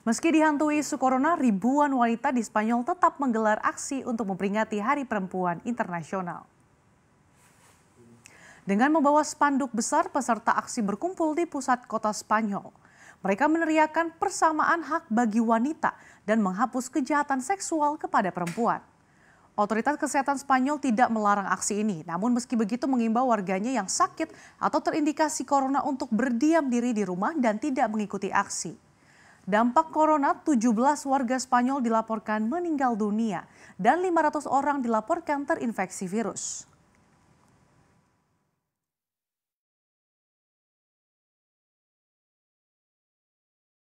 Meski dihantui isu corona, ribuan wanita di Spanyol tetap menggelar aksi untuk memperingati Hari Perempuan Internasional. Dengan membawa spanduk besar, peserta aksi berkumpul di pusat kota Spanyol. Mereka meneriakan persamaan hak bagi wanita dan menghapus kejahatan seksual kepada perempuan. Otoritas Kesehatan Spanyol tidak melarang aksi ini, namun meski begitu mengimbau warganya yang sakit atau terindikasi corona untuk berdiam diri di rumah dan tidak mengikuti aksi. Dampak corona, 17 warga Spanyol dilaporkan meninggal dunia dan 500 orang dilaporkan terinfeksi virus.